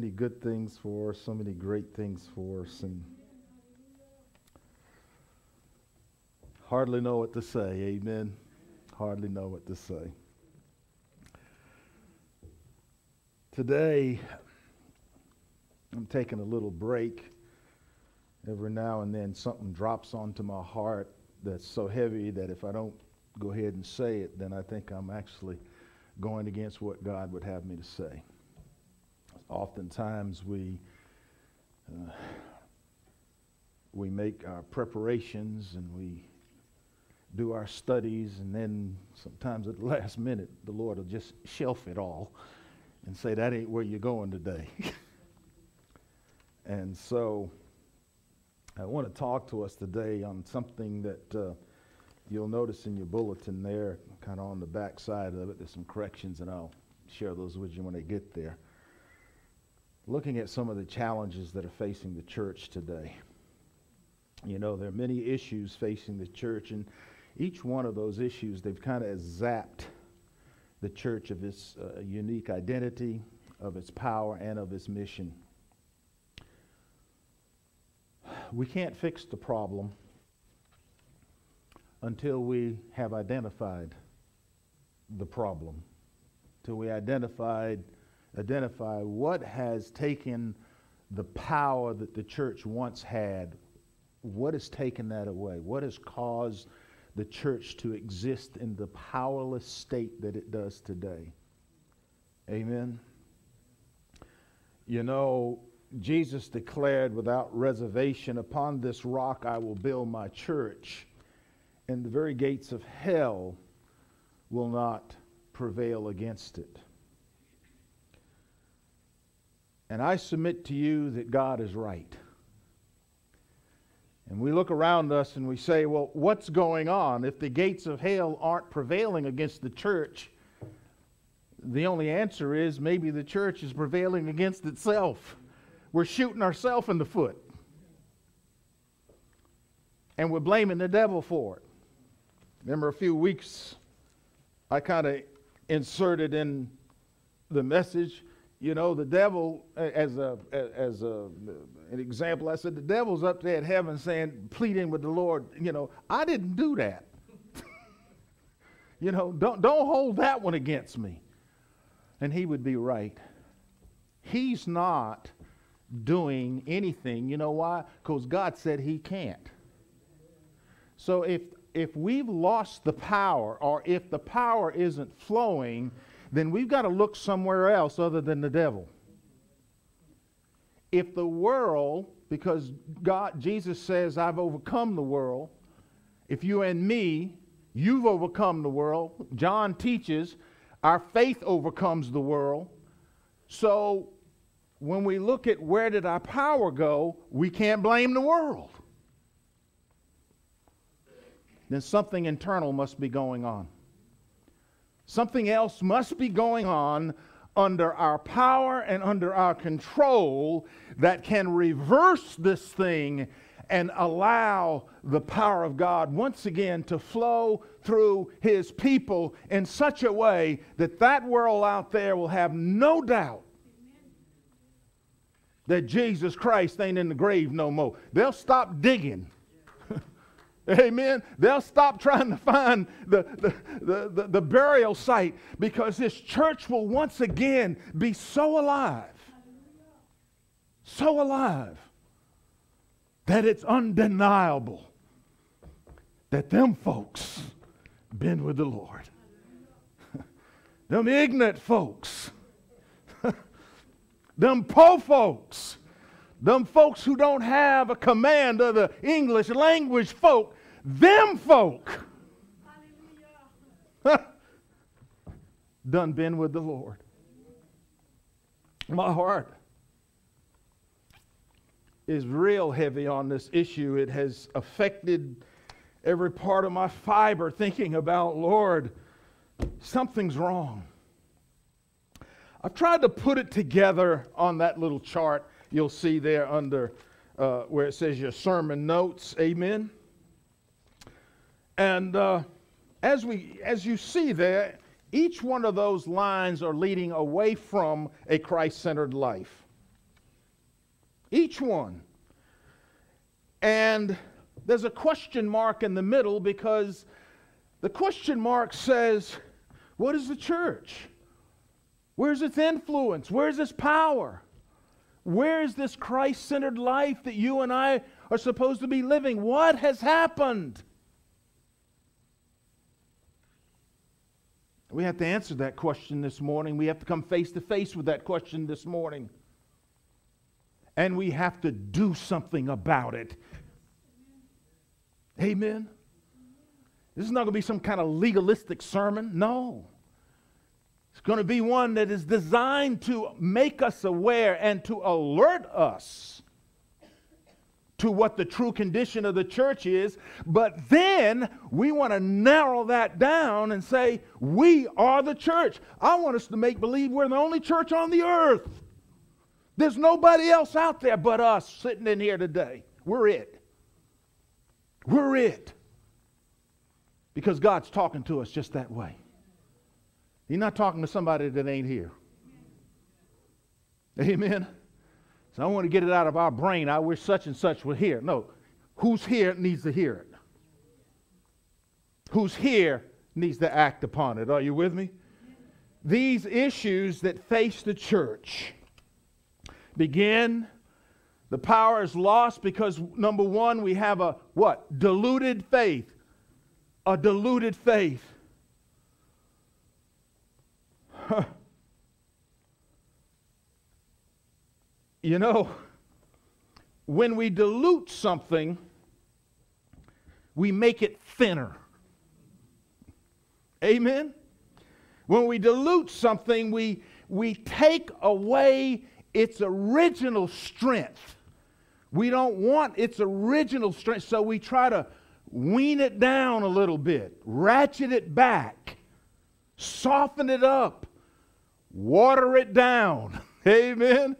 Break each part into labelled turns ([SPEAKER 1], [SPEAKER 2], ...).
[SPEAKER 1] many good things for us, so many great things for us, and hardly know what to say. Amen. Hardly know what to say. Today, I'm taking a little break. Every now and then, something drops onto my heart that's so heavy that if I don't go ahead and say it, then I think I'm actually going against what God would have me to say. Oftentimes we uh, we make our preparations and we do our studies, and then sometimes at the last minute, the Lord will just shelf it all and say, That ain't where you're going today. and so I want to talk to us today on something that uh, you'll notice in your bulletin there, kind of on the back side of it. There's some corrections, and I'll share those with you when I get there. Looking at some of the challenges that are facing the church today. You know, there are many issues facing the church, and each one of those issues, they've kind of zapped the church of its uh, unique identity, of its power, and of its mission. We can't fix the problem until we have identified the problem, till we identified identify what has taken the power that the church once had, what has taken that away, what has caused the church to exist in the powerless state that it does today. Amen. You know, Jesus declared without reservation, Upon this rock I will build my church and the very gates of hell will not prevail against it. And I submit to you that God is right. And we look around us and we say, well, what's going on? If the gates of hell aren't prevailing against the church, the only answer is maybe the church is prevailing against itself. We're shooting ourselves in the foot. And we're blaming the devil for it. Remember, a few weeks I kind of inserted in the message, you know, the devil, as, a, as a, an example, I said, the devil's up there at heaven saying, pleading with the Lord, you know, I didn't do that. you know, don't, don't hold that one against me. And he would be right. He's not doing anything. You know why? Because God said he can't. So if if we've lost the power or if the power isn't flowing, then we've got to look somewhere else other than the devil. If the world, because God, Jesus says, I've overcome the world, if you and me, you've overcome the world. John teaches our faith overcomes the world. So when we look at where did our power go, we can't blame the world then something internal must be going on. Something else must be going on under our power and under our control that can reverse this thing and allow the power of God once again to flow through his people in such a way that that world out there will have no doubt that Jesus Christ ain't in the grave no more. They'll stop digging Amen. They'll stop trying to find the, the, the, the, burial site because this church will once again be so alive, so alive, that it's undeniable that them folks been with the Lord. them ignorant folks, them poor folks, them folks who don't have a command of the English language folk, them folk done been with the Lord. My heart is real heavy on this issue. It has affected every part of my fiber thinking about, Lord, something's wrong. I've tried to put it together on that little chart you'll see there under uh, where it says your sermon notes. Amen. And uh, as, we, as you see there, each one of those lines are leading away from a Christ centered life. Each one. And there's a question mark in the middle because the question mark says, What is the church? Where's its influence? Where's its power? Where is this Christ centered life that you and I are supposed to be living? What has happened? We have to answer that question this morning. We have to come face to face with that question this morning. And we have to do something about it. Amen. This is not going to be some kind of legalistic sermon. No. It's going to be one that is designed to make us aware and to alert us to what the true condition of the church is. But then we want to narrow that down and say, we are the church. I want us to make believe we're the only church on the earth. There's nobody else out there but us sitting in here today. We're it. We're it. Because God's talking to us just that way. He's not talking to somebody that ain't here. Amen. So I want to get it out of our brain. I wish such and such were here. No, who's here needs to hear it. Who's here needs to act upon it. Are you with me? These issues that face the church begin. The power is lost because number one, we have a what? Diluted faith. A diluted faith. You know, when we dilute something, we make it thinner. Amen? When we dilute something, we, we take away its original strength. We don't want its original strength, so we try to wean it down a little bit, ratchet it back, soften it up, water it down. Amen?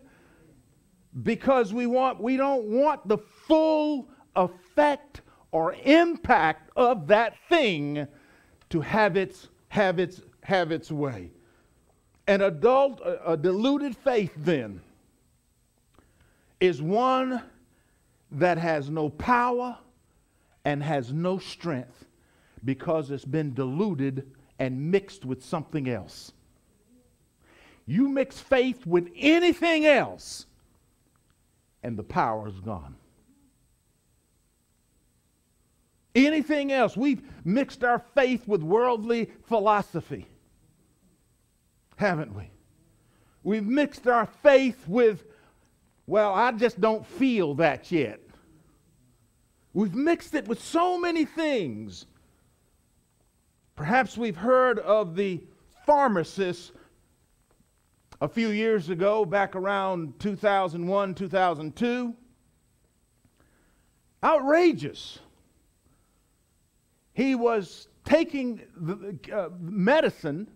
[SPEAKER 1] because we want we don't want the full effect or impact of that thing to have its have its have its way an adult a, a diluted faith then is one that has no power and has no strength because it's been diluted and mixed with something else you mix faith with anything else and the power is gone. Anything else? We've mixed our faith with worldly philosophy, haven't we? We've mixed our faith with, well, I just don't feel that yet. We've mixed it with so many things. Perhaps we've heard of the pharmacist a few years ago, back around 2001, 2002. Outrageous. He was taking the, uh, medicine,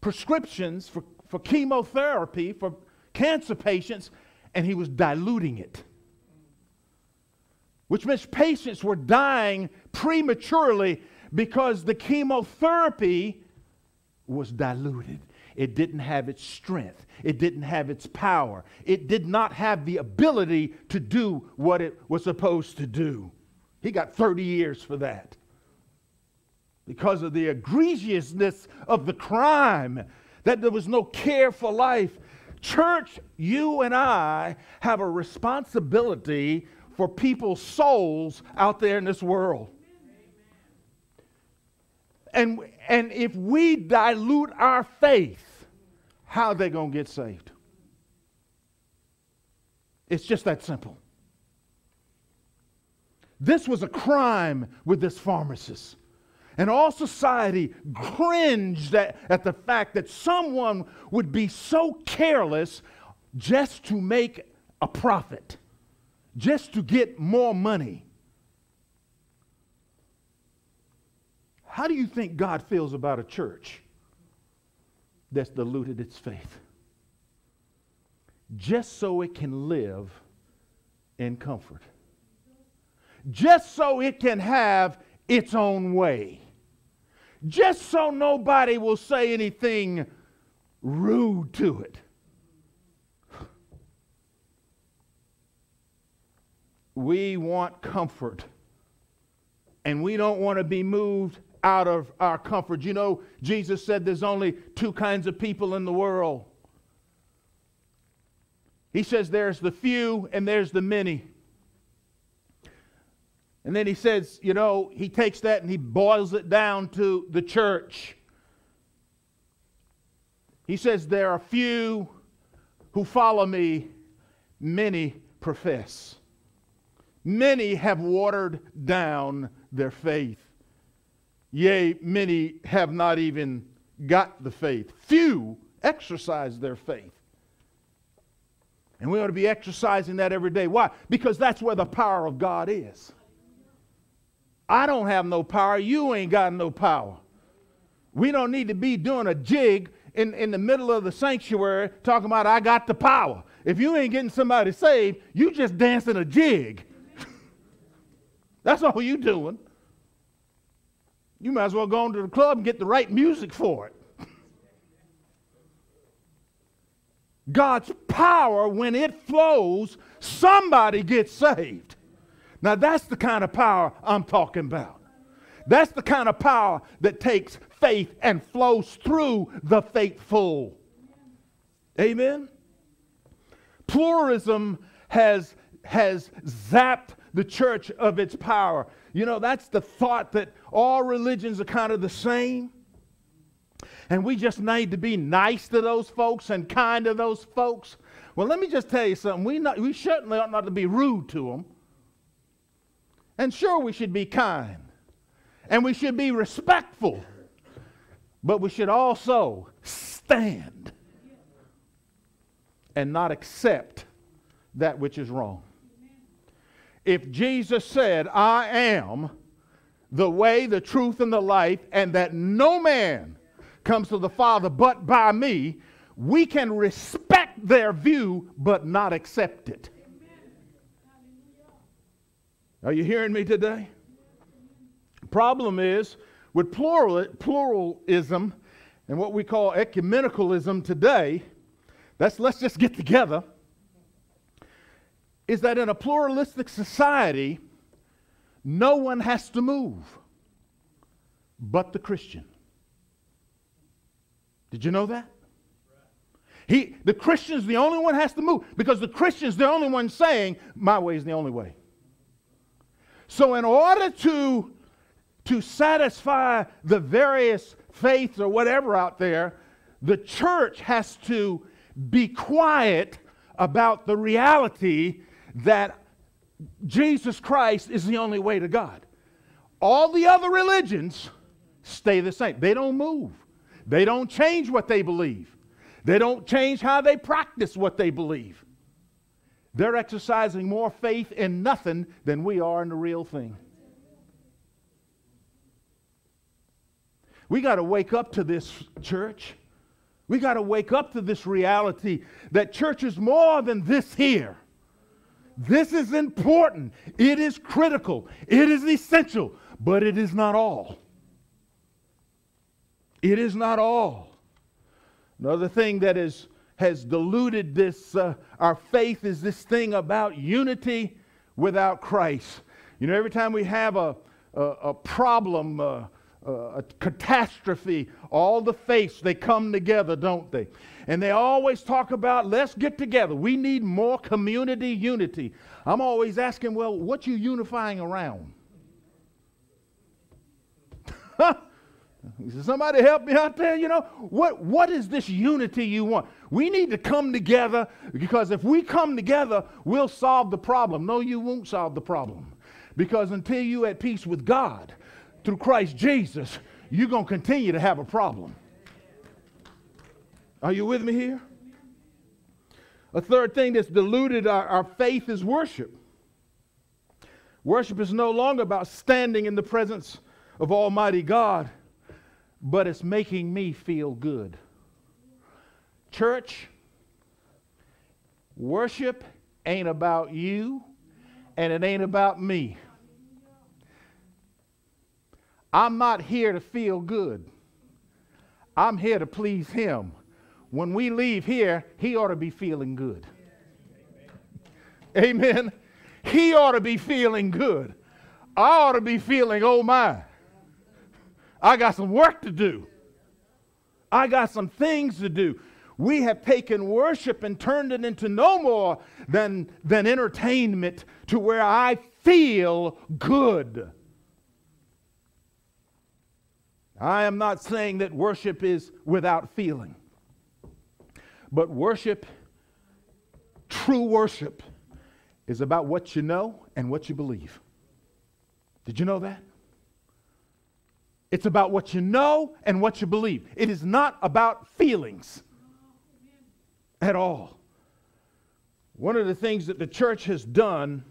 [SPEAKER 1] prescriptions for, for chemotherapy for cancer patients, and he was diluting it. Which means patients were dying prematurely because the chemotherapy was diluted. It didn't have its strength. It didn't have its power. It did not have the ability to do what it was supposed to do. He got 30 years for that. Because of the egregiousness of the crime, that there was no care for life. Church, you and I have a responsibility for people's souls out there in this world. And, and if we dilute our faith, how are they going to get saved? It's just that simple. This was a crime with this pharmacist. And all society cringed at, at, the fact that someone would be so careless just to make a profit, just to get more money. How do you think God feels about a church that's diluted its faith? Just so it can live in comfort, just so it can have its own way, just so nobody will say anything rude to it. we want comfort. And we don't want to be moved out of our comfort. You know, Jesus said there's only two kinds of people in the world. He says there's the few and there's the many. And then he says, you know, he takes that and he boils it down to the church. He says, There are few who follow me, many profess. Many have watered down their faith. Yea, many have not even got the faith. Few exercise their faith. And we ought to be exercising that every day. Why? Because that's where the power of God is. I don't have no power. You ain't got no power. We don't need to be doing a jig in, in the middle of the sanctuary talking about, I got the power. If you ain't getting somebody saved, you just dancing a jig. That's all you doing. You might as well go into the club and get the right music for it. God's power, when it flows, somebody gets saved. Now, that's the kind of power I'm talking about. That's the kind of power that takes faith and flows through the faithful. Amen? Pluralism has, has zapped the church of its power. You know, that's the thought that all religions are kind of the same. And we just need to be nice to those folks and kind to those folks. Well, let me just tell you something. We, not, we certainly ought not to be rude to them. And sure, we should be kind. And we should be respectful. But we should also stand and not accept that which is wrong. If Jesus said, I am the way, the truth, and the life, and that no man comes to the Father but by me, we can respect their view but not accept it. Are you hearing me today? Problem is, with plural, pluralism and what we call ecumenicalism today, that's let's just get together, is that in a pluralistic society, no one has to move but the Christian. Did you know that? He, the Christian's the only one has to move because the Christian's the only one saying, My way is the only way. So, in order to, to satisfy the various faiths or whatever out there, the church has to be quiet about the reality that Jesus Christ is the only way to God. All the other religions stay the same, they don't move, they don't change what they believe, they don't change how they practice what they believe. They're exercising more faith in nothing than we are in the real thing. We got to wake up to this, church. We got to wake up to this reality that church is more than this here. This is important. It is critical. It is essential, but it is not all. It is not all. Another thing that is has diluted this, uh, our faith is this thing about unity without Christ. You know, every time we have a, a, a problem, uh, a catastrophe, all the faiths, they come together, don't they? And they always talk about, let's get together. We need more community unity. I'm always asking, well, what you unifying around? Somebody help me out there. You know, what, what is this unity you want? We need to come together because if we come together, we'll solve the problem. No, you won't solve the problem. Because until you're at peace with God through Christ Jesus, you're going to continue to have a problem. Are you with me here? A third thing that's diluted our, our faith is worship. Worship is no longer about standing in the presence of Almighty God but it's making me feel good. Church, worship ain't about you and it ain't about me. I'm not here to feel good. I'm here to please Him. When we leave here, He ought to be feeling good. Amen. he ought to be feeling good. I ought to be feeling, oh my, I got some work to do. I got some things to do. We have taken worship and turned it into no more than, than entertainment to where I feel good. I am not saying that worship is without feeling, but worship, true worship, is about what you know and what you believe. Did you know that? It's about what you know and what you believe. It is not about feelings at all. One of the things that the church has done,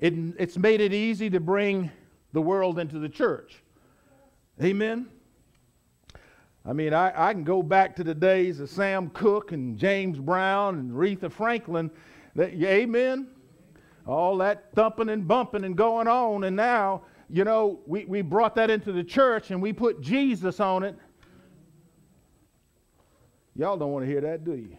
[SPEAKER 1] it, it's made it easy to bring the world into the church. Amen. I mean, I, I can go back to the days of Sam Cooke and James Brown and Aretha Franklin. That, amen. All that thumping and bumping and going on. And now, you know, we, we brought that into the church and we put Jesus on it. Y'all don't want to hear that, do you?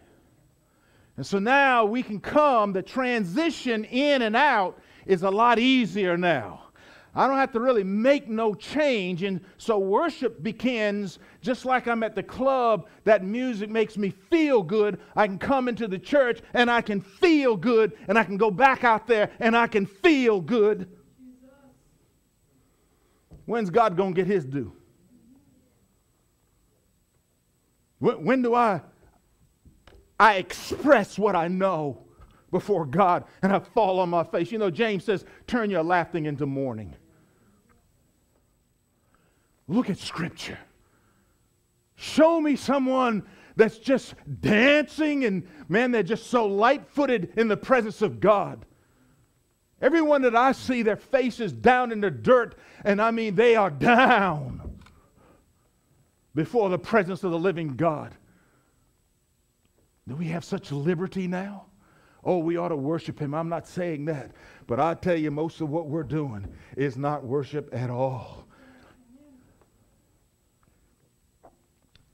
[SPEAKER 1] And so now we can come, the transition in and out is a lot easier now. I don't have to really make no change. And so worship begins just like I'm at the club. That music makes me feel good. I can come into the church and I can feel good. And I can go back out there and I can feel good. When's God going to get his due? When, when do I, I express what I know before God and I fall on my face? You know, James says, turn your laughing into mourning. Look at Scripture. Show me someone that's just dancing and, man, they're just so light footed in the presence of God. Everyone that I see, their faces down in the dirt, and I mean, they are down before the presence of the living God. Do we have such liberty now? Oh, we ought to worship Him. I'm not saying that. But I tell you, most of what we're doing is not worship at all.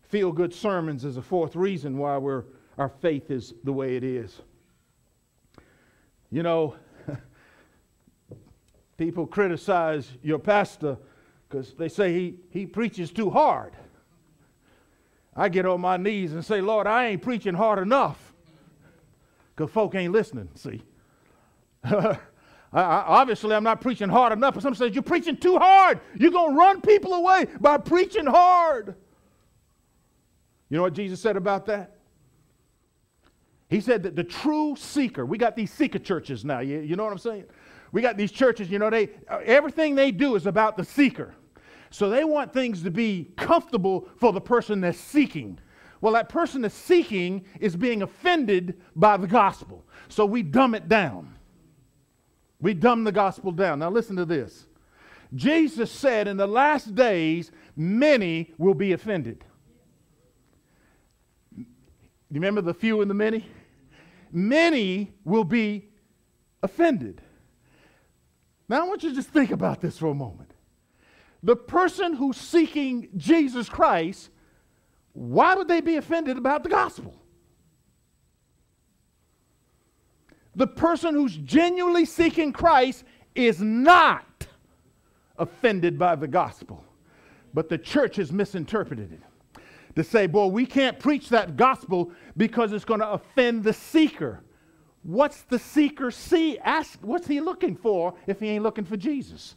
[SPEAKER 1] Feel good sermons is a fourth reason why we're, our faith is the way it is. You know, people criticize your pastor because they say he, he preaches too hard. I get on my knees and say, Lord, I ain't preaching hard enough because folk ain't listening, see. I, I, obviously, I'm not preaching hard enough. But some says, You're preaching too hard. You're going to run people away by preaching hard. You know what Jesus said about that? He said that the true seeker, we got these seeker churches now, you, you know what I'm saying? We got these churches, you know, they uh, everything they do is about the seeker. So they want things to be comfortable for the person that's seeking. Well, that person that's seeking is being offended by the gospel. So we dumb it down. We dumb the gospel down. Now listen to this. Jesus said in the last days, many will be offended you remember the few and the many? Many will be offended. Now, I want you to just think about this for a moment. The person who's seeking Jesus Christ, why would they be offended about the gospel? The person who's genuinely seeking Christ is not offended by the gospel, but the church has misinterpreted it to say, boy, we can't preach that gospel because it's going to offend the seeker. What's the seeker see? Ask, what's he looking for if he ain't looking for Jesus?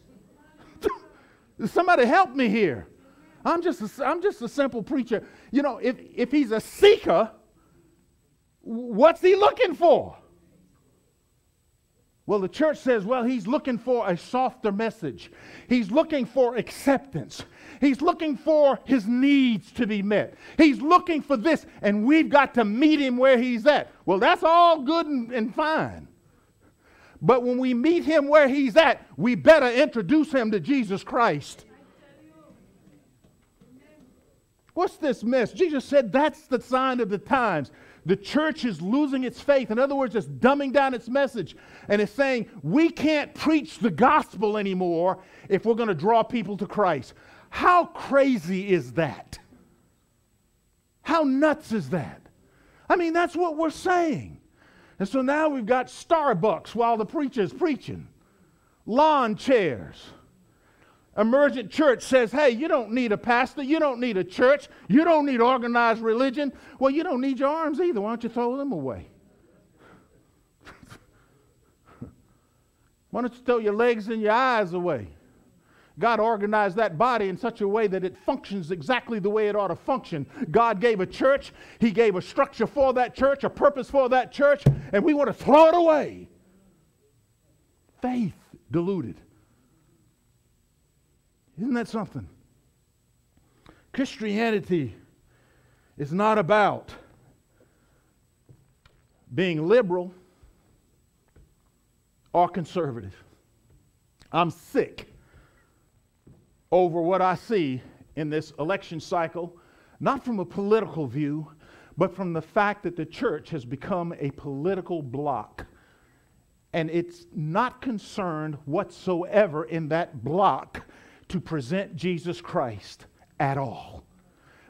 [SPEAKER 1] Somebody help me here. I'm just, a, I'm just a simple preacher. You know, if, if he's a seeker, what's he looking for? Well, the church says, well, he's looking for a softer message. He's looking for acceptance. He's looking for his needs to be met. He's looking for this, and we've got to meet him where he's at. Well, that's all good and, and fine. But when we meet him where he's at, we better introduce him to Jesus Christ. What's this mess? Jesus said that's the sign of the times. The church is losing its faith. In other words, it's dumbing down its message. And it's saying, we can't preach the gospel anymore if we're going to draw people to Christ. How crazy is that? How nuts is that? I mean, that's what we're saying. And so now we've got Starbucks while the preacher's preaching, lawn chairs. Emergent church says, hey, you don't need a pastor, you don't need a church, you don't need organized religion. Well, you don't need your arms either. Why don't you throw them away? Why don't you throw your legs and your eyes away? God organized that body in such a way that it functions exactly the way it ought to function. God gave a church, He gave a structure for that church, a purpose for that church, and we want to throw it away. Faith diluted. Isn't that something? Christianity is not about being liberal or conservative. I'm sick over what I see in this election cycle, not from a political view, but from the fact that the church has become a political bloc. And it's not concerned whatsoever in that bloc to present Jesus Christ at all.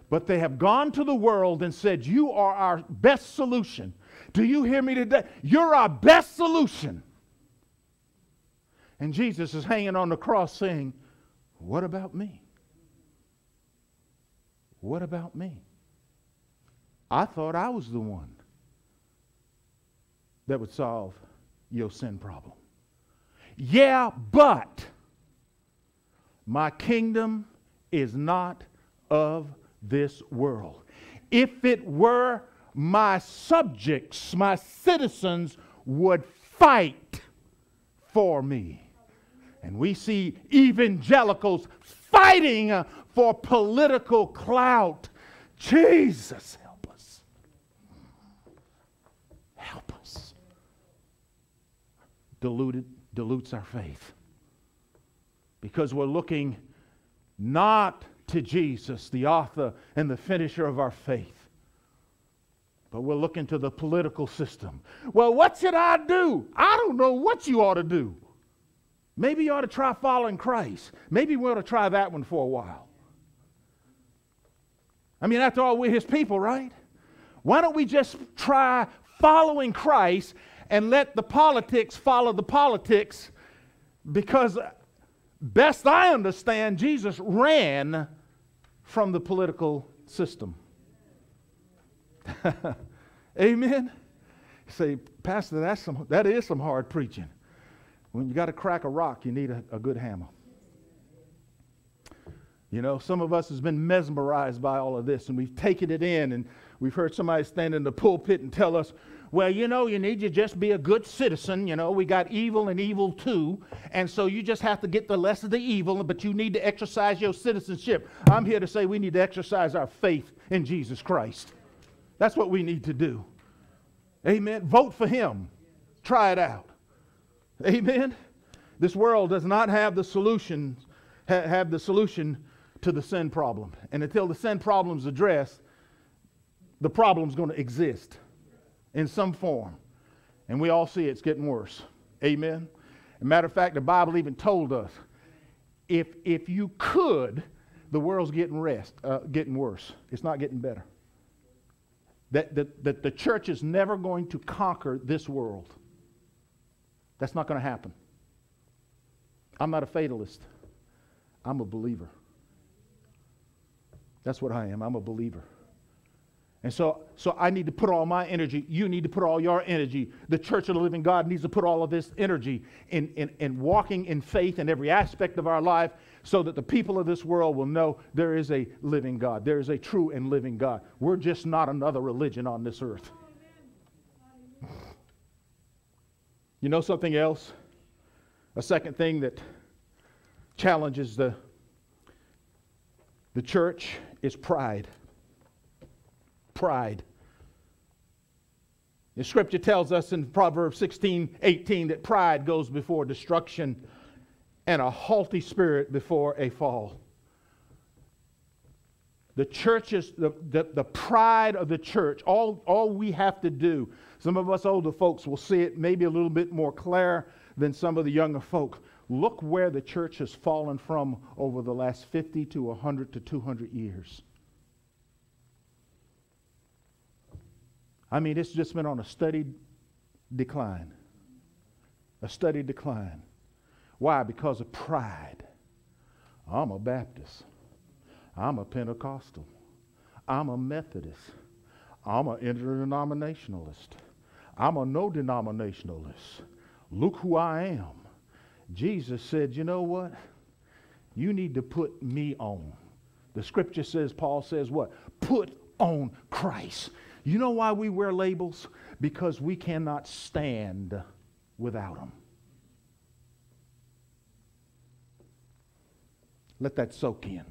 [SPEAKER 1] But they have gone to the world and said, You are our best solution. Do you hear me today? You're our best solution. And Jesus is hanging on the cross saying, What about me? What about me? I thought I was the one that would solve your sin problem. Yeah, but my kingdom is not of this world. If it were, my subjects, my citizens would fight for me. And we see evangelicals fighting uh, for political clout. Jesus, help us. Help us. Dilutes our faith. Because we're looking not to Jesus, the author and the finisher of our faith, but we're looking to the political system. Well, what should I do? I don't know what you ought to do. Maybe you ought to try following Christ. Maybe we ought to try that one for a while. I mean, after all, we're his people, right? Why don't we just try following Christ and let the politics follow the politics? Because, best I understand, Jesus ran from the political system. Amen? Say, Pastor, that's some, that is some hard preaching. When you got to crack a rock, you need a, a good hammer. You know, some of us has been mesmerized by all of this, and we've taken it in, and we've heard somebody stand in the pulpit and tell us, well, you know, you need to just be a good citizen. You know, we got evil and evil too, and so you just have to get the less of the evil, but you need to exercise your citizenship. I'm here to say we need to exercise our faith in Jesus Christ. That's what we need to do. Amen. Vote for Him. Try it out. Amen. This world does not have the solution ha- have the solution to the sin problem. And until the sin problem is addressed, the problem is going to exist in some form. And we all see it's getting worse. Amen. As a matter of fact, the Bible even told us if, if you could, the world's getting, rest, uh, getting worse. It's not getting better. That, that, that the church is never going to conquer this world. That's not going to happen. I'm not a fatalist. I'm a believer. That's what I am. I'm a believer. And so, so I need to put all my energy. You need to put all your energy. The church of the living God needs to put all of this energy in, in, in walking in faith in every aspect of our life so that the people of this world will know there is a living God. There is a true and living God. We're just not another religion on this earth. You know something else? A second thing that challenges the, the church is pride. Pride. The scripture tells us in Proverbs 16 18 that pride goes before destruction and a haughty spirit before a fall. The church is the, the, the pride of the church. All, all we have to do some of us older folks will see it maybe a little bit more clear than some of the younger folk. Look where the church has fallen from over the last 50 to 100 to 200 years. I mean, it's just been on a steady decline. A steady decline. Why? Because of pride. I'm a Baptist. I'm a Pentecostal. I'm a Methodist. I'm an interdenominationalist. I'm a no denominationalist. Look who I am. Jesus said, You know what? You need to put me on. The scripture says, Paul says, What? Put on Christ. You know why we wear labels? Because we cannot stand without them. Let that soak in.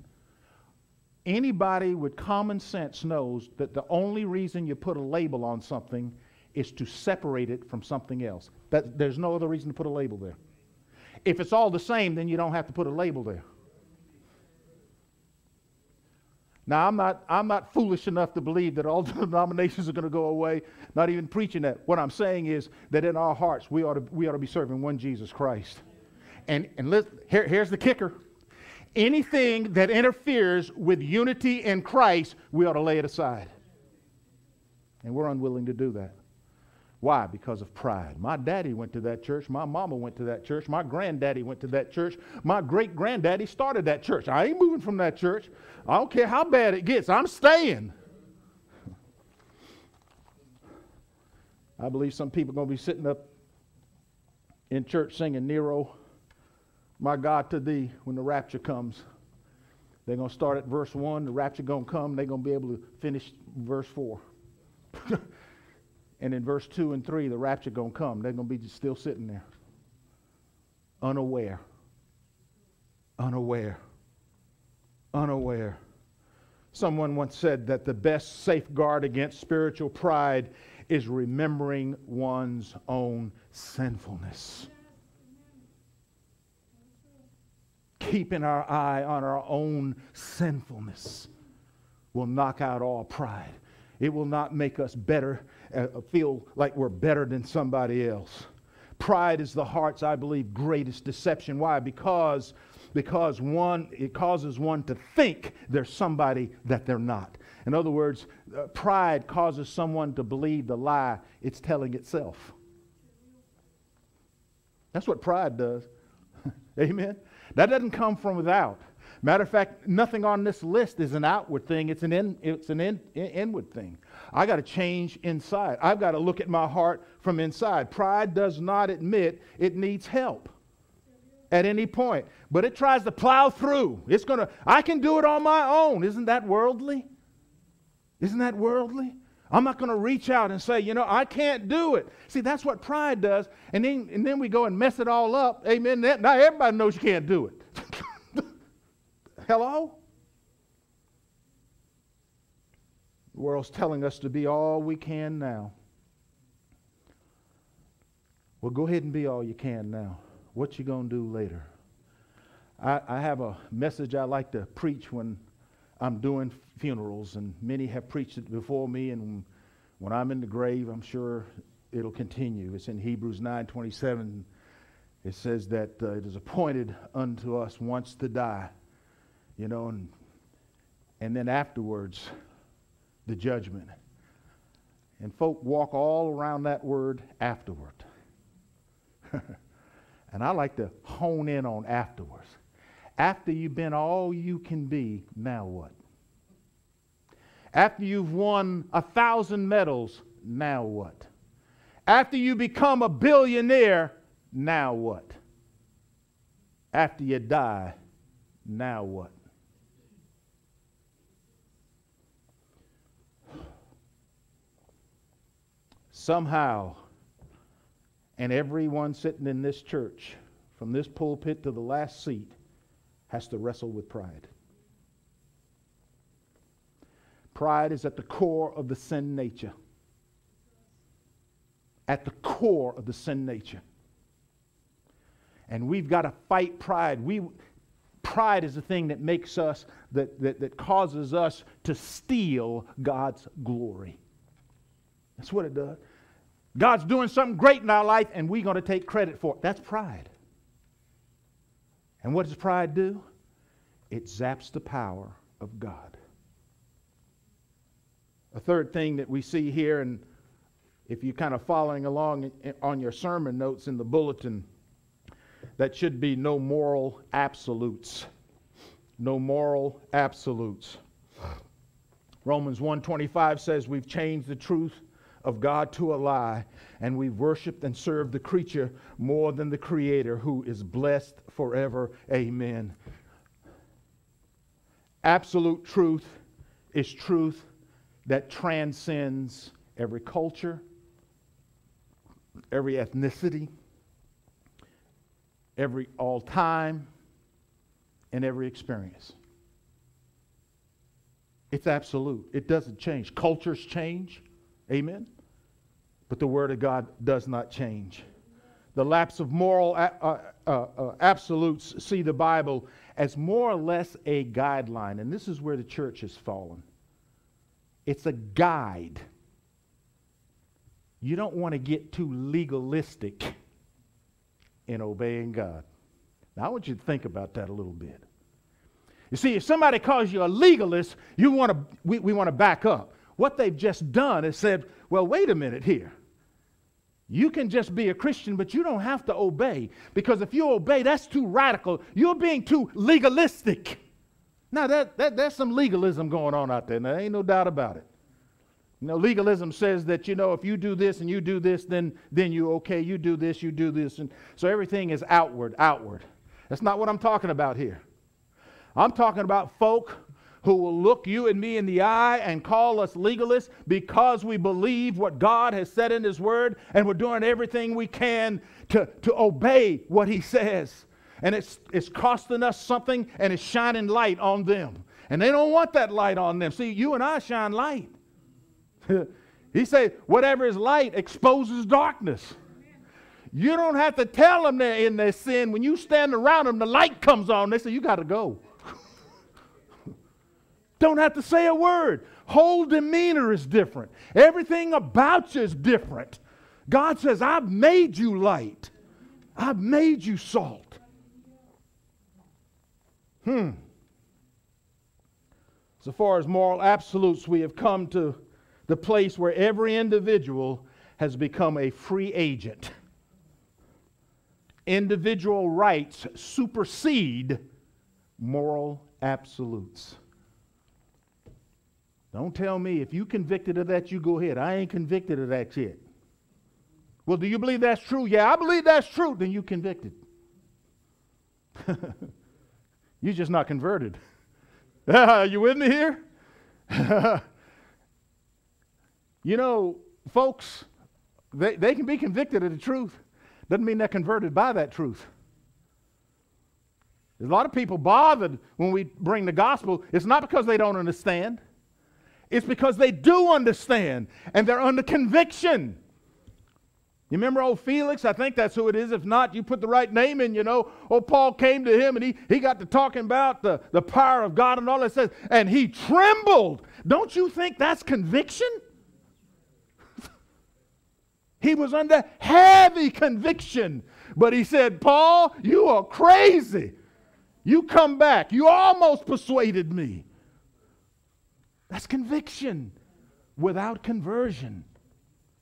[SPEAKER 1] Anybody with common sense knows that the only reason you put a label on something is to separate it from something else. That, there's no other reason to put a label there. If it's all the same, then you don't have to put a label there. Now, I'm not, I'm not foolish enough to believe that all denominations are going to go away, not even preaching that. What I'm saying is that in our hearts, we ought to, we ought to be serving one Jesus Christ. And, and let, here, here's the kicker anything that interferes with unity in Christ, we ought to lay it aside. And we're unwilling to do that. Why? Because of pride. My daddy went to that church. My mama went to that church. My granddaddy went to that church. My great granddaddy started that church. I ain't moving from that church. I don't care how bad it gets, I'm staying. I believe some people are going to be sitting up in church singing Nearer, my God to thee, when the rapture comes. They're going to start at verse 1, the rapture going to come, they're going to be able to finish verse 4. And in verse 2 and 3, the rapture going to come. They're going to be still sitting there, unaware, unaware, unaware. Someone once said that the best safeguard against spiritual pride is remembering one's own sinfulness. Keeping our eye on our own sinfulness will knock out all pride. It will not make us better uh, feel like we're better than somebody else. Pride is the heart's, I believe, greatest deception. Why? Because, because one, it causes one to think there's somebody that they're not. In other words, uh, pride causes someone to believe the lie it's telling itself. That's what pride does. Amen? That doesn't come from without. Matter of fact, nothing on this list is an outward thing, it's an, in, it's an in, in, inward thing. I got to change inside. I've got to look at my heart from inside. Pride does not admit it needs help at any point, but it tries to plow through. It's going to, I can do it on my own. Isn't that worldly? Isn't that worldly? I'm not going to reach out and say, you know, I can't do it. See, that's what pride does. And then, and then we go and mess it all up. Amen. Now everybody knows you can't do it. Hello? The world's telling us to be all we can now. Well, go ahead and be all you can now. What you going to do later? I, I have a message I like to preach when I'm doing funerals, and many have preached it before me. And when I'm in the grave, I'm sure it'll continue. It's in Hebrews 9:27. It says that uh, it is appointed unto us once to die, you know, and and then afterwards the judgment. And folk walk all around that word afterward. and I like to hone in on afterwards. After you've been all you can be, now what? After you've won a thousand medals, now what? After you become a billionaire, now what? After you die, now what? Somehow, and everyone sitting in this church, from this pulpit to the last seat, has to wrestle with pride. Pride is at the core of the sin nature. At the core of the sin nature. And we've got to fight pride. We, pride is the thing that makes us, that, that, that causes us to steal God's glory. That's what it does. God's doing something great in our life and we're going to take credit for it. That's pride. And what does pride do? It zaps the power of God. A third thing that we see here, and if you're kind of following along on your sermon notes in the bulletin, that should be no moral absolutes. No moral absolutes. Romans 1:25 says we've changed the truth of God to a lie and we've worshiped and served the creature more than the creator who is blessed forever. Amen. Absolute truth is truth that transcends every culture, every ethnicity, every all time, and every experience. It's absolute. It doesn't change. Cultures change. Amen. But the Word of God does not change. The lapse of moral uh, uh, uh, absolutes see the Bible as more or less a guideline. And this is where the church has fallen. It's a guide you don't want to get too legalistic in obeying God. Now, I want you to think about that a little bit. You see, if somebody calls you a legalist, you want to, we, we want to back up. What they've just done is said, well, wait a minute here. You can just be a Christian, but you don't have to obey. Because if you obey, that's too radical. You're being too legalistic. Now, that, that, there's some legalism going on out there. There ain't no doubt about it. You know, legalism says that, you know, if you do this and you do this, then, then you okay, you do this, you do this. And so everything is outward, outward. That's not what I'm talking about here. I'm talking about folk who will look you and me in the eye and call us legalists because we believe what God has said in His Word and we're doing everything we can to, to obey what He says. And it's, it's costing us something and it's shining light on them. And they don't want that light on them. See, you and I shine light. he said, whatever is light exposes darkness. You don't have to tell them they're in their sin. When you stand around them, the light comes on. They say, You got to go. Don't have to say a word. Whole demeanor is different. Everything about you is different. God says, I've made you light, I've made you salt. Hmm. So far as moral absolutes, we have come to the place where every individual has become a free agent. Individual rights supersede moral absolutes. Don't tell me if you convicted of that, you go ahead. I ain't convicted of that yet. Well, do you believe that's true? Yeah, I believe that's true. Then you convicted. You're just not converted. Are you with me here? You know, folks, they, they can be convicted of the truth. Doesn't mean they're converted by that truth. There's a lot of people bothered when we bring the gospel. It's not because they don't understand, it's because they do understand and they're under conviction. You remember old Felix? I think that's who it is. If not, you put the right name in, you know. Old Paul came to him and he, he got to talking about the, the power of God and all that says, and he trembled. Don't you think that's conviction? He was under heavy conviction. But he said, Paul, you are crazy. You come back. You almost persuaded me. That's conviction without conversion.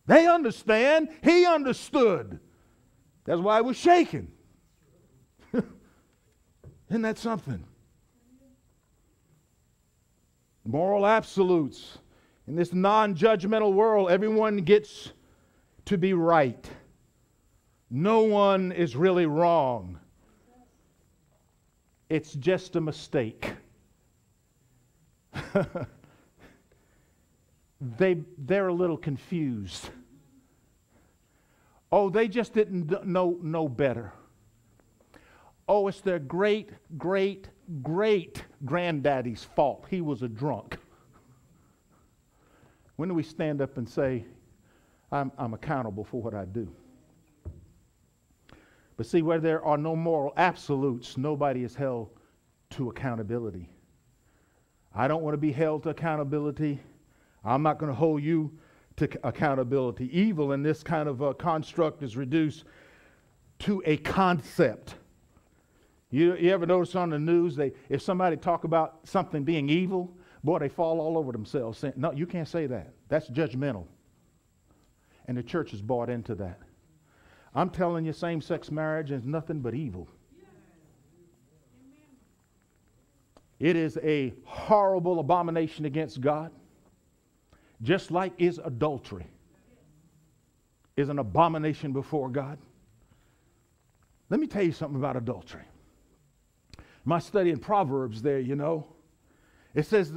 [SPEAKER 1] They understand. He understood. That's why I was shaking. Isn't that something? Moral absolutes. In this non judgmental world, everyone gets to be right. No one is really wrong. It's just a mistake. they, they're a little confused. Oh, they just didn't know, know better. Oh, it's their great, great, great granddaddy's fault. He was a drunk. When do we stand up and say, I'm, I'm accountable for what I do. But see, where there are no moral absolutes, nobody is held to accountability. I don't want to be held to accountability. I'm not going to hold you to accountability. Evil in this kind of a construct is reduced to a concept. You, you ever notice on the news, they, if somebody talk about something being evil, boy, they fall all over themselves saying, no, you can't say that. That's judgmental. And the church has bought into that. I'm telling you, same sex marriage is nothing but evil. It is a horrible abomination against God, just like is adultery is an abomination before God. Let me tell you something about adultery. My study in Proverbs, there, you know, it says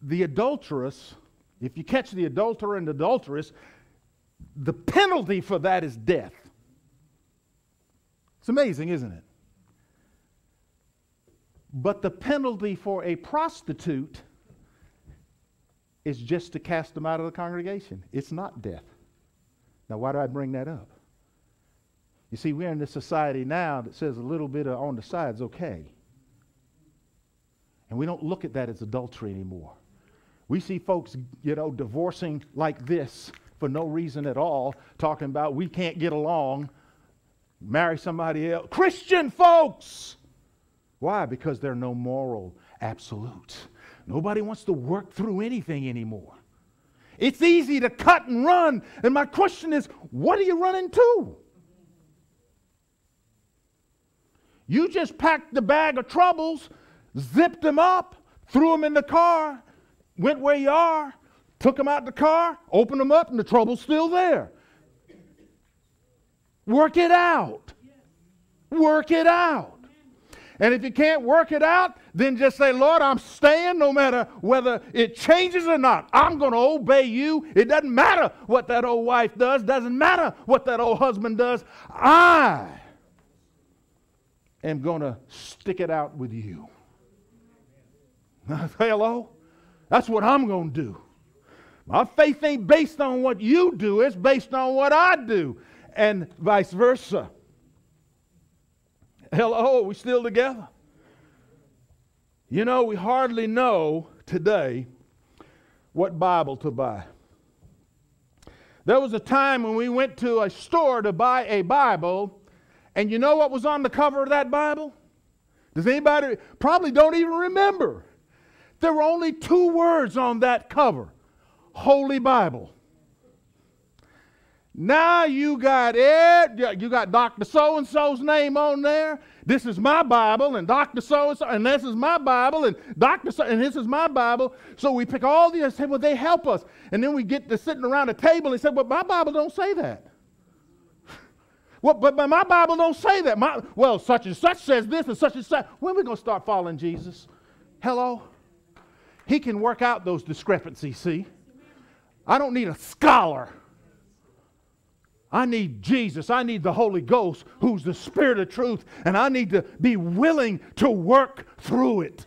[SPEAKER 1] the adulteress, if you catch the adulterer and adulteress, the penalty for that is death. It's amazing, isn't it? But the penalty for a prostitute is just to cast them out of the congregation. It's not death. Now, why do I bring that up? You see, we're in this society now that says a little bit on the side is okay. And we don't look at that as adultery anymore. We see folks, you know, divorcing like this for no reason at all, talking about we can't get along, marry somebody else. Christian folks! Why? Because there are no moral absolutes. Nobody wants to work through anything anymore. It's easy to cut and run. And my question is, what are you running to? You just packed the bag of troubles, zipped them up, threw them in the car, went where you are, took them out the car, opened them up, and the trouble's still there. Work it out. Work it out. And if you can't work it out, then just say, Lord, I'm staying no matter whether it changes or not. I'm going to obey you. It doesn't matter what that old wife does, doesn't matter what that old husband does. I am going to stick it out with you. Hello? That's what I'm going to do. My faith ain't based on what you do, it's based on what I do, and vice versa. Hello, are we still together? You know, we hardly know today what Bible to buy. There was a time when we went to a store to buy a Bible, and you know what was on the cover of that Bible? Does anybody probably don't even remember? There were only two words on that cover Holy Bible. Now you got it. You got Dr. So and so's name on there. This is my Bible, and Dr. So and so, and this is my Bible, and Dr. So, and this is my Bible. So we pick all these and say, well, they help us. And then we get to sitting around a table and say, well, my Bible don't say that. well, but, my Bible don't say that. My, well, such and such says this, and such and such. When are we going to start following Jesus? Hello? He can work out those discrepancies, see? I don't need a scholar I need Jesus. I need the Holy Ghost, who's the Spirit of truth, and I need to be willing to work through it.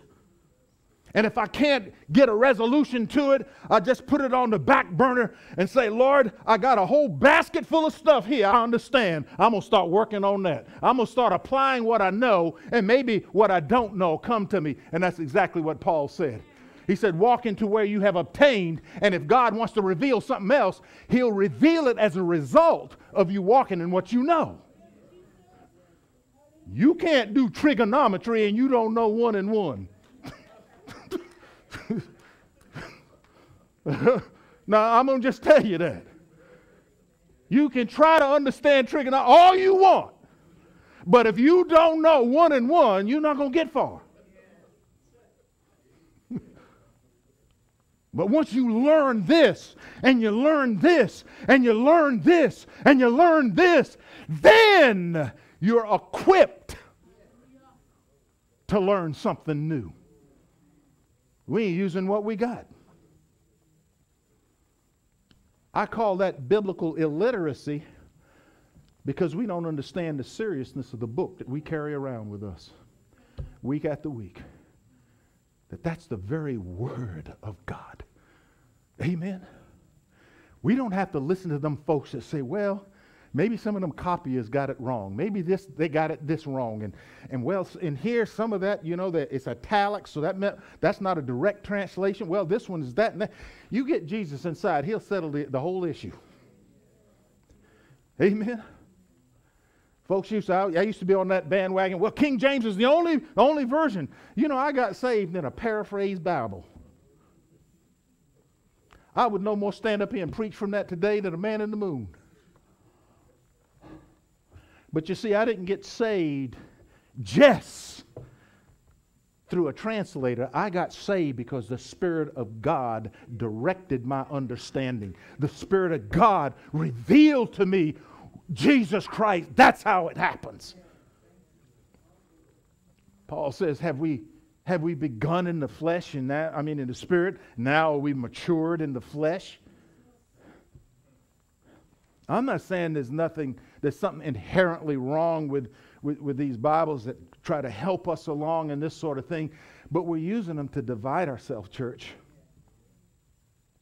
[SPEAKER 1] And if I can't get a resolution to it, I just put it on the back burner and say, Lord, I got a whole basket full of stuff here. I understand. I'm going to start working on that. I'm going to start applying what I know, and maybe what I don't know come to me. And that's exactly what Paul said. He said, Walk into where you have obtained, and if God wants to reveal something else, He'll reveal it as a result of you walking in what you know. You can't do trigonometry and you don't know one and one. now, I'm going to just tell you that. You can try to understand trigonometry all you want, but if you don't know one and one, you're not going to get far. But once you learn this, and you learn this, and you learn this, and you learn this, then you're equipped to learn something new. We ain't using what we got. I call that biblical illiteracy because we don't understand the seriousness of the book that we carry around with us week after week that that's the very word of God. Amen. We don't have to listen to them folks that say, well, maybe some of them copyists got it wrong. Maybe this they got it this wrong. And and well, in here some of that, you know, that it's italics, so that meant that's not a direct translation. Well, this one is that and that. You get Jesus inside, he'll settle the, the whole issue. Amen. Folks used to, I used to be on that bandwagon. Well, King James is the only, only version. You know, I got saved in a paraphrased Bible. I would no more stand up here and preach from that today than a man in the moon. But you see, I didn't get saved just through a translator. I got saved because the Spirit of God directed my understanding. The Spirit of God revealed to me Jesus Christ. That's how it happens. Paul says, Have we have we begun in the flesh and now I mean in the spirit? Now are we matured in the flesh? I'm not saying there's nothing, there's something inherently wrong with, with, with these Bibles that try to help us along and this sort of thing, but we're using them to divide ourselves, church.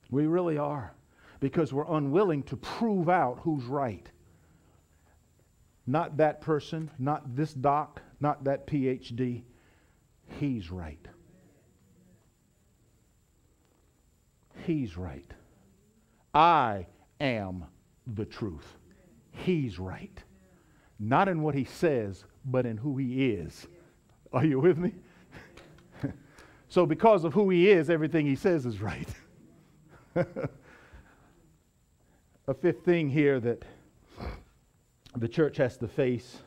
[SPEAKER 1] We really are, because we're unwilling to prove out who's right. Not that person, not this doc, not that PhD. He's right. He's right. I am the truth. He's right. Not in what he says, but in who he is. Are you with me? so, because of who he is, everything he says is right. A fifth thing here that the church has to face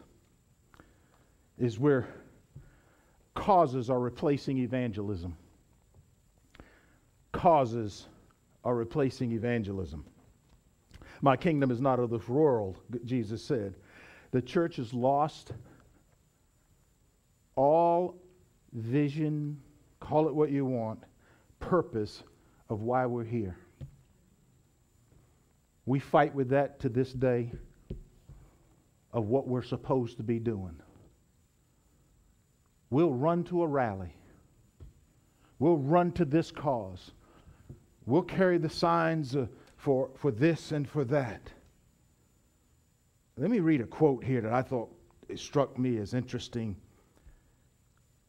[SPEAKER 1] is where causes are replacing evangelism. Causes are replacing evangelism. My kingdom is not of this world, Jesus said. The church has lost all vision, call it what you want, purpose of why we're here. We fight with that to this day of what we're supposed to be doing. We'll run to a rally. We'll run to this cause. We'll carry the signs uh, for, for this and for that. Let me read a quote here that I thought struck me as interesting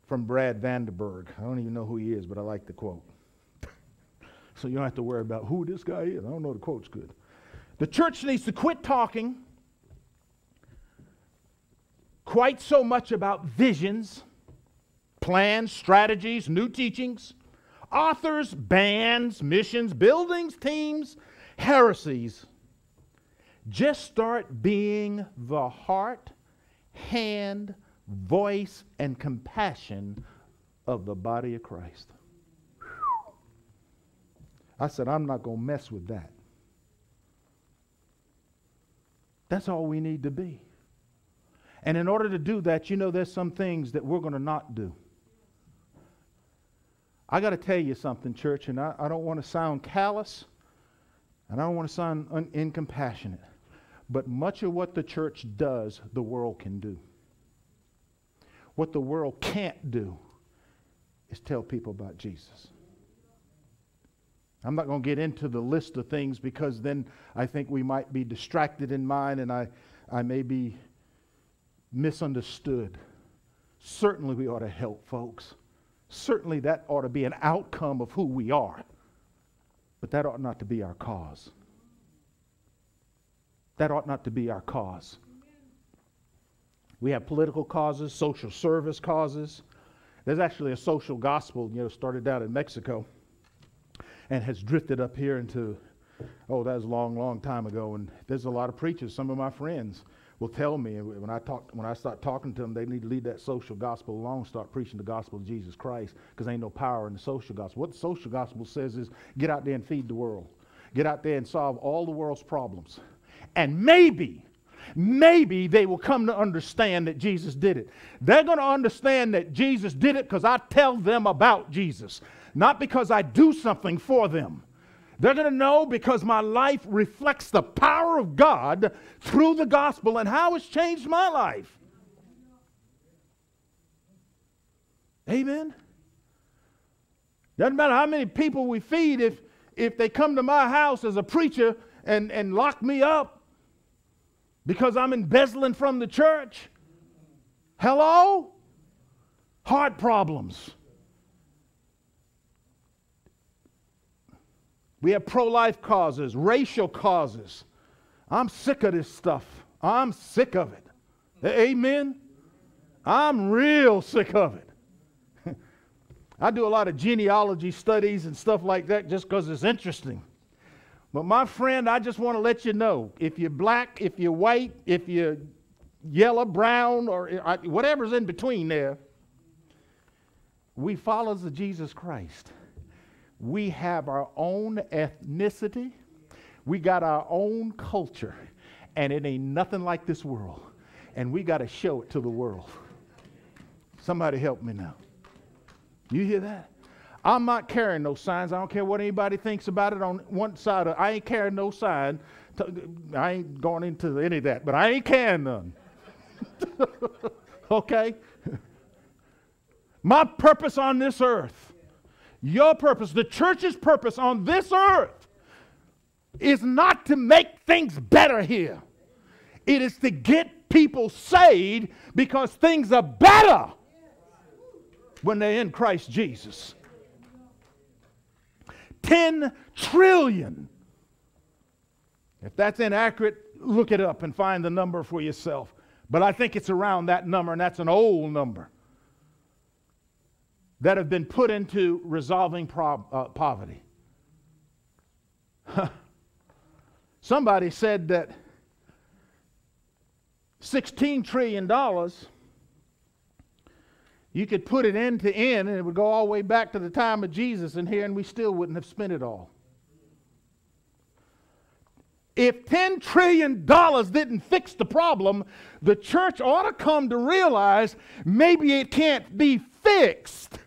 [SPEAKER 1] from Brad Vanderberg. I don't even know who he is, but I like the quote. so you don't have to worry about who this guy is. I don't know the quote's good. The church needs to quit talking quite so much about visions, plans, strategies, new teachings, authors, bands, missions, buildings, teams, heresies. Just start being the heart, hand, voice, and compassion of the body of Christ. I said, I'm not going to mess with that. That's all we need to be. And in order to do that, you know, there's some things that we're going to not do. I got to tell you something, church, and I, I don't want to sound callous and I don't want to sound un- incompassionate. But much of what the church does, the world can do. What the world can't do is tell people about Jesus. I'm not going to get into the list of things because then I think we might be distracted in mind and I, I may be misunderstood. Certainly, we ought to help folks. Certainly, that ought to be an outcome of who we are. But that ought not to be our cause. That ought not to be our cause. We have political causes, social service causes. There's actually a social gospel, you know, started out in Mexico and has drifted up here into, oh, that was a long, long time ago. And there's a lot of preachers, some of my friends will tell me when I talk when I start talking to them, they need to leave that social gospel alone, start preaching the gospel of Jesus Christ, because ain't no power in the social gospel. What the social gospel says is get out there and feed the world. Get out there and solve all the world's problems. And maybe, maybe they will come to understand that Jesus did it. They're going to understand that Jesus did it because I tell them about Jesus, not because I do something for them. They're going to know because my life reflects the power of God through the gospel and how it's changed my life. Amen. Doesn't matter how many people we feed if if they come to my house as a preacher and, and lock me up because I'm embezzling from the church. Hello? Heart problems. We have pro life causes, racial causes. I'm sick of this stuff. I'm sick of it. Amen? I'm real sick of it. I do a lot of genealogy studies and stuff like that just because it's interesting. But my friend, I just want to let you know if you're black, if you're white, if you're yellow, brown, or uh, whatever's in between there, we follow the Jesus Christ. We have our own ethnicity, we got our own culture, and it ain't nothing like this world. And we got to show it to the world. Somebody help me now. You hear that? I'm not carrying no signs. I don't care what anybody thinks about it on one side. Of, I ain't carrying no sign. To, I ain't going into any of that, but I ain't carrying none. okay? My purpose on this earth, your purpose, the church's purpose on this earth is not to make things better here. It is to get people saved because things are better when they're in Christ Jesus. 10 trillion. If that's inaccurate, look it up and find the number for yourself. But I think it's around that number, and that's an old number that have been put into resolving prob- uh, poverty. Somebody said that $16 trillion you could put it end to end and it would go all the way back to the time of Jesus in here and we still wouldn't have spent it all. If $10 trillion didn't fix the problem, the church ought to come to realize maybe it can't be fixed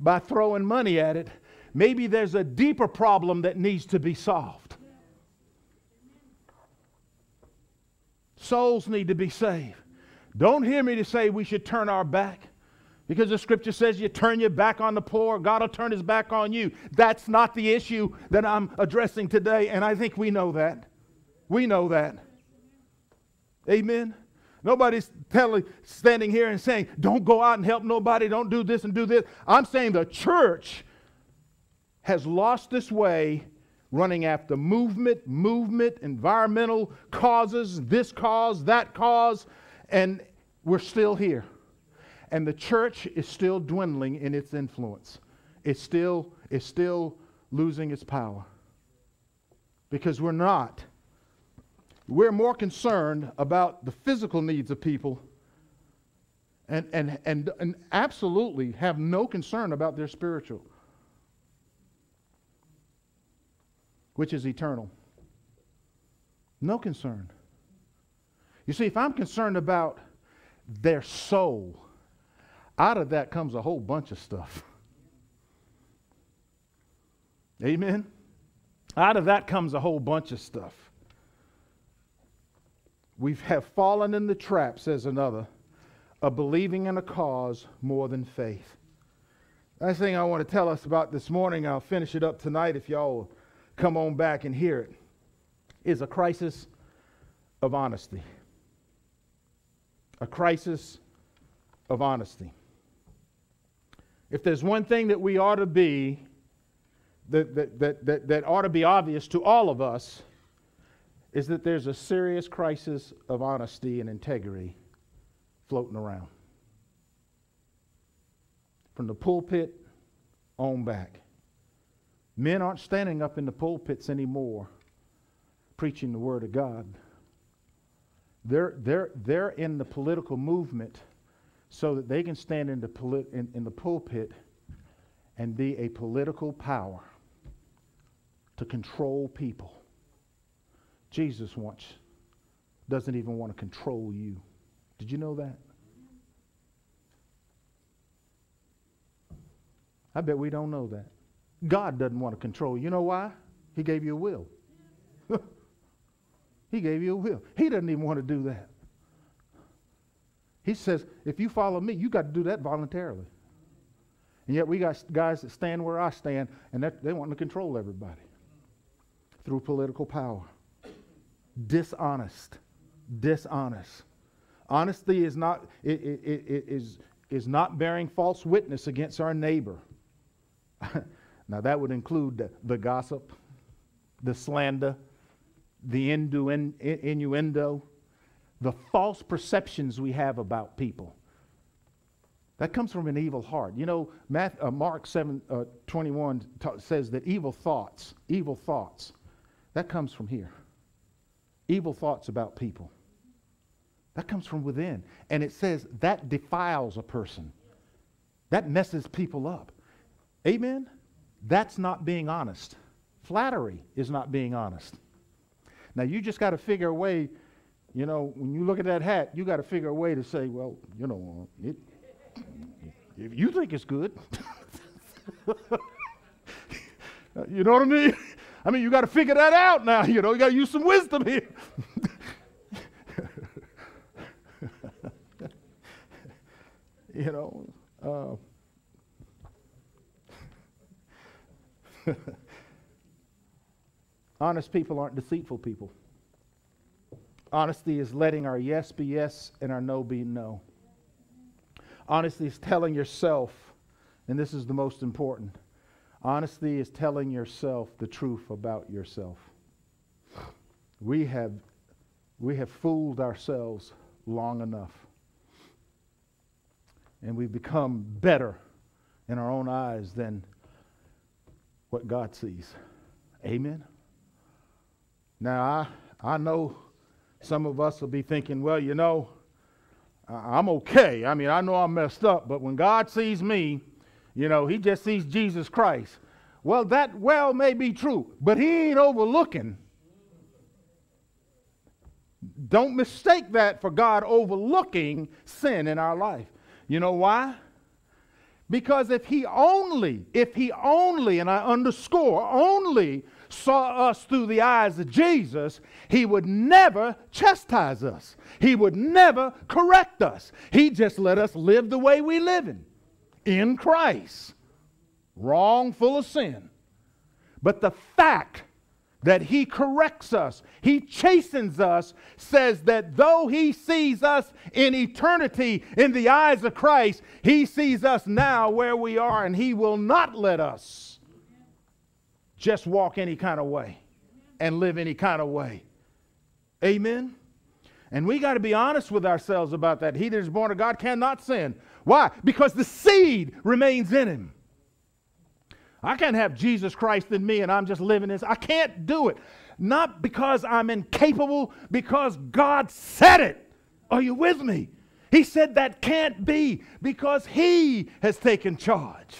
[SPEAKER 1] by throwing money at it. Maybe there's a deeper problem that needs to be solved. Souls need to be saved. Don't hear me to say we should turn our back. Because the scripture says you turn your back on the poor, God will turn his back on you. That's not the issue that I'm addressing today, and I think we know that. We know that. Amen. Nobody's telling, standing here and saying, don't go out and help nobody, don't do this and do this. I'm saying the church has lost this way running after movement, movement, environmental causes, this cause, that cause, and we're still here. And the church is still dwindling in its influence. It's still, it's still losing its power. Because we're not. We're more concerned about the physical needs of people and, and, and, and absolutely have no concern about their spiritual, which is eternal. No concern. You see, if I'm concerned about their soul, out of that comes a whole bunch of stuff. Amen? Out of that comes a whole bunch of stuff. We have fallen in the trap, says another, of believing in a cause more than faith. Last thing I want to tell us about this morning, I'll finish it up tonight if y'all come on back and hear it, is a crisis of honesty. A crisis of honesty. If there's one thing that we ought to be, that, that, that, that, that ought to be obvious to all of us, is that there's a serious crisis of honesty and integrity floating around. From the pulpit on back. Men aren't standing up in the pulpits anymore preaching the Word of God. They're, they're, they're in the political movement so that they can stand in the, in, in the pulpit and be a political power to control people. Jesus wants, doesn't even want to control you. Did you know that? I bet we don't know that. God doesn't want to control you. You know why? He gave you a will. he gave you a will. He doesn't even want to do that. He says, if you follow me, you got to do that voluntarily. And yet we got guys that stand where I stand, and they want to control everybody through political power. Dishonest. Dishonest. Honesty is not, it, it, it, is, is not bearing false witness against our neighbor. now, that would include the, the gossip, the slander, the innuendo, the false perceptions we have about people. That comes from an evil heart. You know, uh, Mark 7 uh, 21 t- says that evil thoughts, evil thoughts, That comes from here. Evil thoughts about people. That comes from within. And it says that defiles a person. That messes people up. Amen? That's not being honest. Flattery is not being honest. Now, you just got to figure a way, you know, when you look at that hat, you got to figure a way to say, well, you know, uh, it, if you think it's good, you know what I mean? I mean, you got to figure that out now. You know, you got to use some wisdom here. you know. Uh, Honest people aren't deceitful people. Honesty is letting our yes be yes and our no be no. Honesty is telling yourself, and this is the most important honesty is telling yourself the truth about yourself. We have, we have fooled ourselves long enough. And we've become better in our own eyes than what God sees. Amen. Now, I, I know some of us will be thinking, well, you know, I'm okay. I mean, I know I'm messed up, but when God sees me, you know, he just sees Jesus Christ. Well, that well may be true, but he ain't overlooking. Don't mistake that for God overlooking sin in our life. You know why? Because if he only, if he only, and I underscore, only saw us through the eyes of Jesus, he would never chastise us. He would never correct us. He just let us live the way we live in, in Christ. Wrong, full of sin. But the fact that he corrects us, he chastens us, says that though he sees us in eternity in the eyes of Christ, he sees us now where we are, and he will not let us just walk any kind of way and live any kind of way. Amen? And we got to be honest with ourselves about that. He that is born of God cannot sin. Why? Because the seed remains in him. I can't have Jesus Christ in me and I'm just living this. I can't do it. Not because I'm incapable, because God said it. Are you with me? He said that can't be because He has taken charge.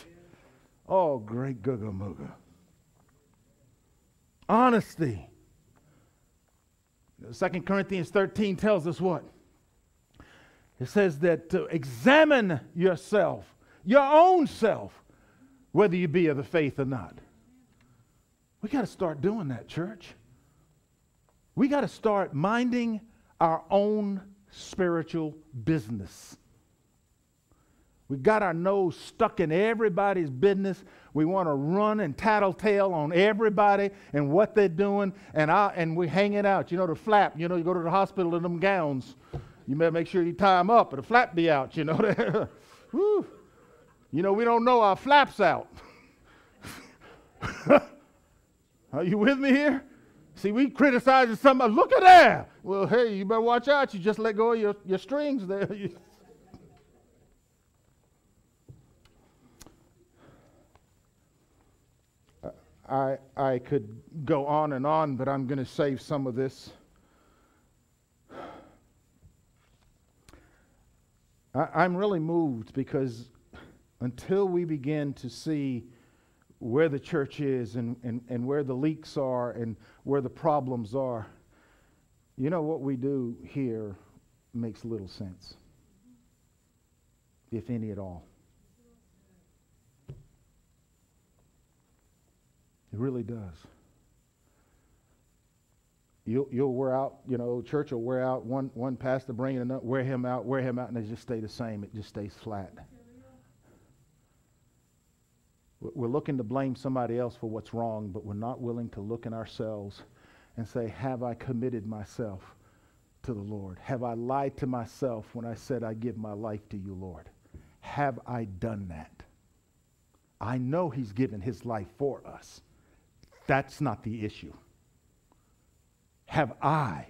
[SPEAKER 1] Oh, great Googa Mooga. Honesty. 2 Corinthians 13 tells us what? It says that to examine yourself, your own self, whether you be of the faith or not. We got to start doing that, church. We got to start minding our own spiritual business. We got our nose stuck in everybody's business. We want to run and tattletale on everybody and what they're doing, and I, and we hang it out. You know the flap. You know you go to the hospital in them gowns. You better make sure you tie them up, or the flap be out. You know. Woo. You know, we don't know our flaps out. Are you with me here? See, we criticize somebody. Uh, look at that. Well, hey, you better watch out. You just let go of your, your strings there. I, I could go on and on, but I'm going to save some of this. I, I'm really moved because until we begin to see where the church is and, and, and where the leaks are and where the problems are, you know what we do here makes little sense, if any at all. It really does. You'll, you'll wear out, you know, church will wear out one, one pastor bringing another, wear him out, wear him out, and they just stay the same. It just stays flat. We're looking to blame somebody else for what's wrong, but we're not willing to look in ourselves and say, Have I committed myself to the Lord? Have I lied to myself when I said, I give my life to you, Lord? Have I done that? I know He's given His life for us. That's not the issue. Have I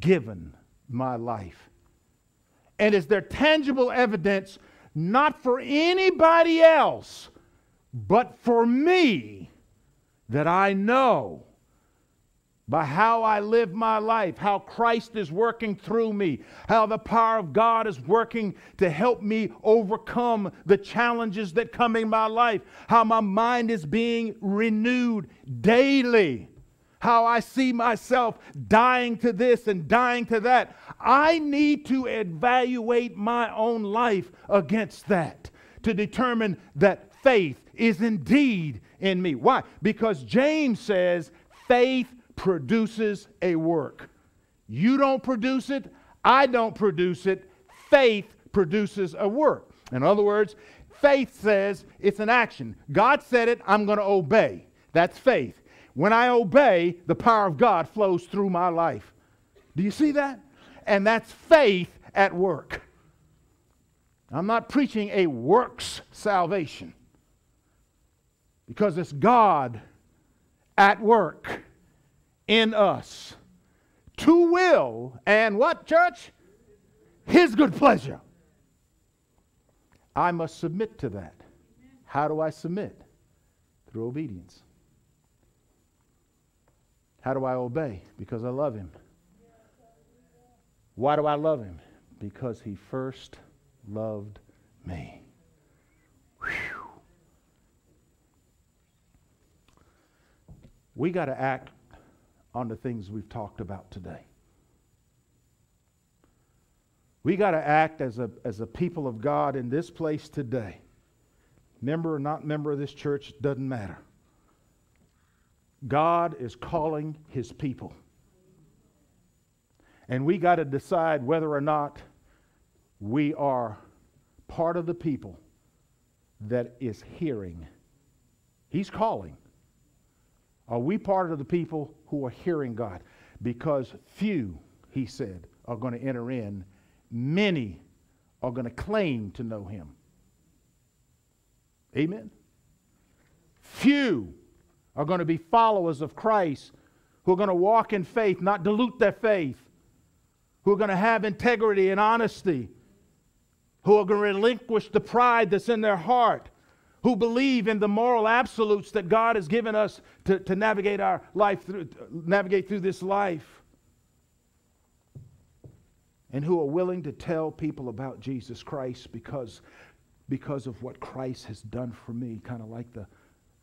[SPEAKER 1] given my life? And is there tangible evidence not for anybody else? but for me, that I know by how I live my life, how Christ is working through me, how the power of God is working to help me overcome the challenges that come in my life, how my mind is being renewed daily, how I see myself dying to this and dying to that. I need to evaluate my own life against that to determine that faith is indeed in me. Why? Because James says faith produces a work. You don't produce it, I don't produce it. Faith produces a work. In other words, faith says it's an action. God said it, I'm going to obey. That's faith. When I obey, the power of God flows through my life. Do you see that? And that's faith at work. I'm not preaching a works salvation because it's God at work in us to will and what, church? His good pleasure. I must submit to that. How do I submit? Through obedience. How do I obey? Because I love Him. Why do I love Him? Because He first loved me. Whew. We got to act on the things we've talked about today. We got to act as a, as a people of God in this place today. Member or not member of this church, doesn't matter. God is calling his people. And we got to decide whether or not we are part of the people that is hearing. He's calling. Are we part of the people who are hearing God? Because few, he said, are going to enter in. Many are going to claim to know him. Amen. Few are going to be followers of Christ who are going to walk in faith, not dilute their faith, who are going to have integrity and honesty, who are going to relinquish the pride that's in their heart, who believe in the moral absolutes that God has given us to, to navigate our life through, navigate through this life. And who are willing to tell people about Jesus Christ because, because of what Christ has done for me, kind of like the,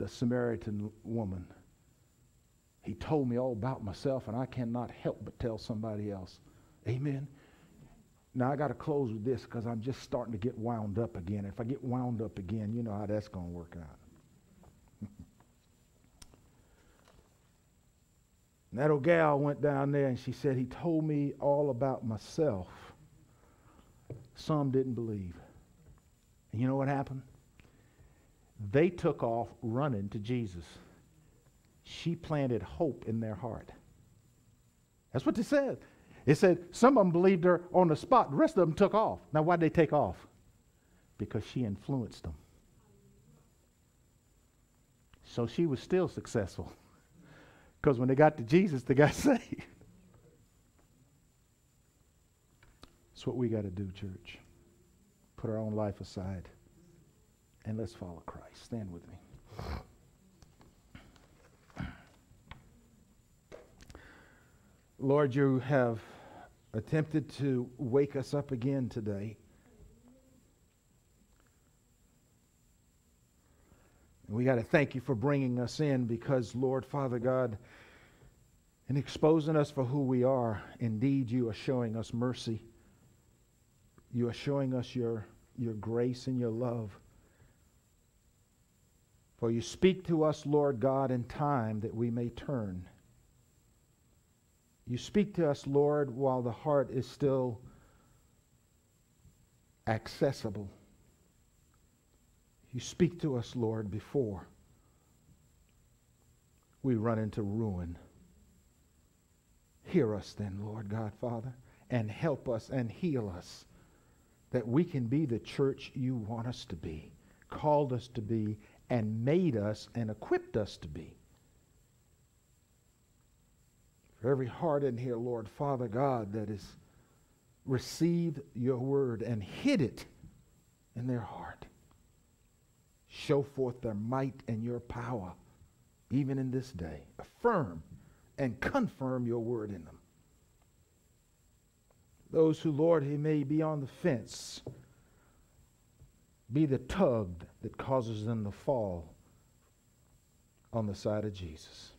[SPEAKER 1] the Samaritan woman. He told me all about myself, and I cannot help but tell somebody else. Amen. Now I got to close with this because I'm just starting to get wound up again. If I get wound up again, you know how that's going to work out. that old gal went down there and she said, He told me all about myself. Some didn't believe. And you know what happened? They took off running to Jesus. She planted hope in their heart. That's what they said. It said some of them believed her on the spot. The rest of them took off. Now, why'd they take off? Because she influenced them. So she was still successful. Because when they got to Jesus, they got saved. That's what we got to do, church. Put our own life aside and let's follow Christ. Stand with me. Lord, you have attempted to wake us up again today. And we got to thank you for bringing us in because, Lord, Father God, in exposing us for who we are, indeed, you are showing us mercy. You are showing us your, your grace and your love. For you speak to us, Lord God, in time that we may turn. You speak to us, Lord, while the heart is still accessible. You speak to us, Lord, before we run into ruin. Hear us then, Lord God, Father, and help us and heal us that we can be the church you want us to be, called us to be, and made us and equipped us to be. For every heart in here, Lord, Father God, that has received your word and hid it in their heart. Show forth their might and your power, even in this day. Affirm and confirm your word in them. Those who, Lord, he may be on the fence, be the tug that causes them to fall on the side of Jesus.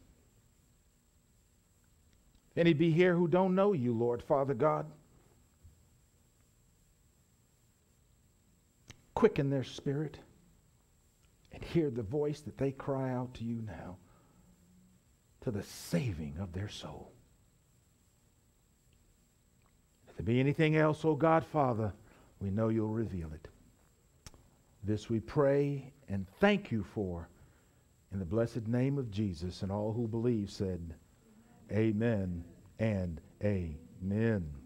[SPEAKER 1] Any be here who don't know you, Lord, Father God, quicken their spirit and hear the voice that they cry out to you now to the saving of their soul. If there be anything else, oh God, Father, we know you'll reveal it. This we pray and thank you for. In the blessed name of Jesus, and all who believe said, Amen and Amen.